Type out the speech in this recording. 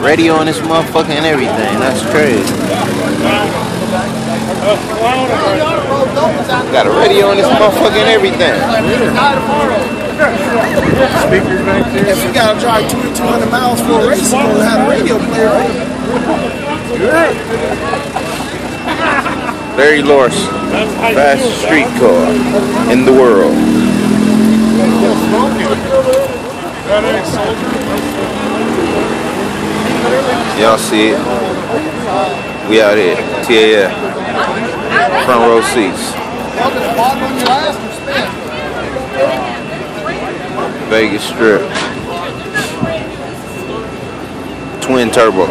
Radio on this motherfucker and everything. That's crazy. Got a radio on this motherfucker and everything. Speakers back there. If you gotta drive two to two hundred miles for a race, you gonna have a radio player, right? Larry Larson, fastest streetcar in the world. Y'all see it? We out here, TAF. Front row seats. Vegas Strip. Twin turbo.